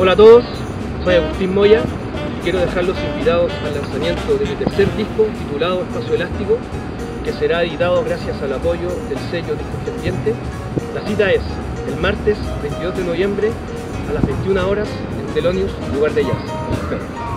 Hola a todos, soy Agustín Moya y quiero dejarlos invitados al lanzamiento de mi tercer disco titulado Espacio Elástico que será editado gracias al apoyo del sello Disco. La cita es el martes 22 de noviembre a las 21 horas en Telonius, lugar de jazz.